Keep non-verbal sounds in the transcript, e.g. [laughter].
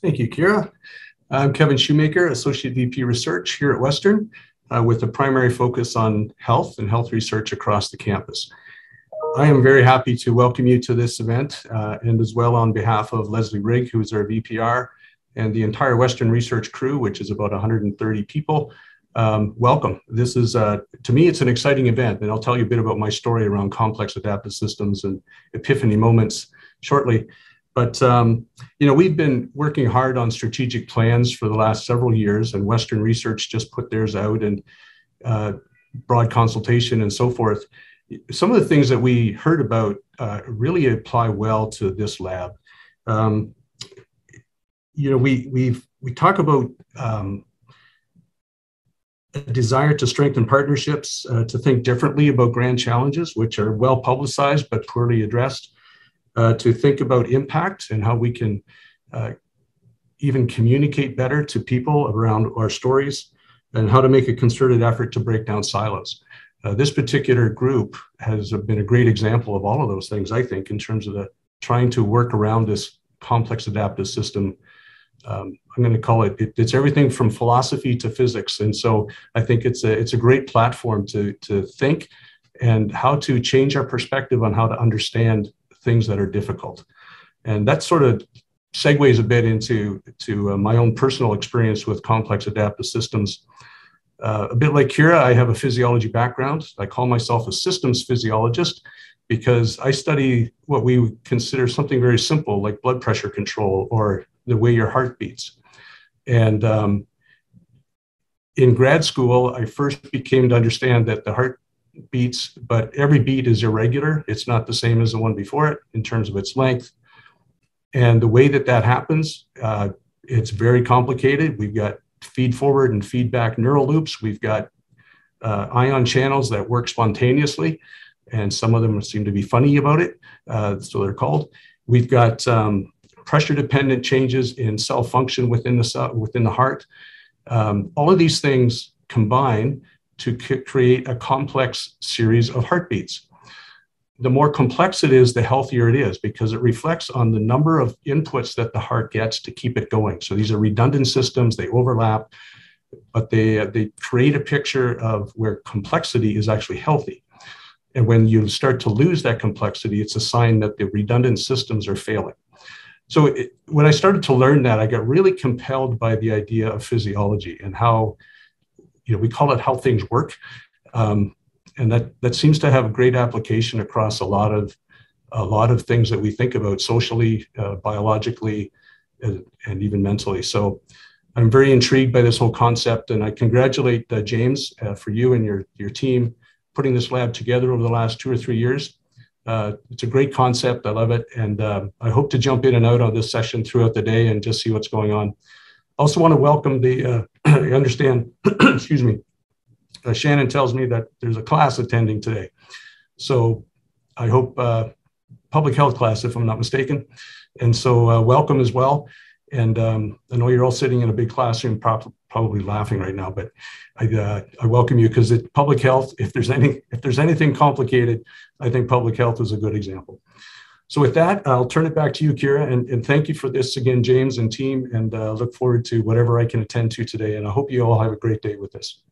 Thank you, Kira. I'm Kevin Shoemaker, Associate VP Research here at Western, uh, with a primary focus on health and health research across the campus. I am very happy to welcome you to this event, uh, and as well on behalf of Lesley Rigg, who is our VPR, and the entire Western Research crew, which is about 130 people. Um, welcome. This is, uh, to me, it's an exciting event, and I'll tell you a bit about my story around complex adaptive systems and epiphany moments shortly. But um, you know, we've been working hard on strategic plans for the last several years, and Western Research just put theirs out and uh, broad consultation and so forth. Some of the things that we heard about uh, really apply well to this lab. Um, you know, we we we talk about um, a desire to strengthen partnerships, uh, to think differently about grand challenges, which are well publicized but poorly addressed uh, to think about impact and how we can uh, even communicate better to people around our stories and how to make a concerted effort to break down silos. Uh, this particular group has been a great example of all of those things, I think, in terms of the trying to work around this complex adaptive system. Um, I'm going to call it, it, it's everything from philosophy to physics. And so I think it's a, it's a great platform to, to think and how to change our perspective on how to understand things that are difficult. And that sort of segues a bit into to uh, my own personal experience with complex adaptive systems. Uh, a bit like Kira, I have a physiology background. I call myself a systems physiologist because I study what we would consider something very simple like blood pressure control or the way your heart beats. And um, in grad school, I first became to understand that the heart beats, but every beat is irregular. It's not the same as the one before it in terms of its length. And the way that that happens, uh, it's very complicated. We've got feed forward and feedback neural loops. We've got uh, ion channels that work spontaneously, and some of them seem to be funny about it, uh, so they're called. We've got um, pressure-dependent changes in cell function within the cell, within the heart. Um, all of these things combine to create a complex series of heartbeats. The more complex it is, the healthier it is because it reflects on the number of inputs that the heart gets to keep it going. So these are redundant systems, they overlap, but they, they create a picture of where complexity is actually healthy. And when you start to lose that complexity, it's a sign that the redundant systems are failing. So it, when I started to learn that, I got really compelled by the idea of physiology and how you know, we call it how things work. Um, and that, that seems to have great application across a lot of, a lot of things that we think about socially, uh, biologically, and, and, even mentally. So I'm very intrigued by this whole concept, and I congratulate uh, James uh, for you and your, your team putting this lab together over the last two or three years. Uh, it's a great concept. I love it. And um, I hope to jump in and out on this session throughout the day and just see what's going on. I also want to welcome the, uh, [clears throat] I understand, [clears throat] excuse me, uh, Shannon tells me that there's a class attending today. So I hope uh, public health class, if I'm not mistaken. And so uh, welcome as well. And um, I know you're all sitting in a big classroom, pro- probably laughing right now, but I, uh, I welcome you because public health. If there's any, if there's anything complicated, I think public health is a good example. So with that, I'll turn it back to you, Kira, and, and thank you for this again, James and team, and uh, look forward to whatever I can attend to today. And I hope you all have a great day with this.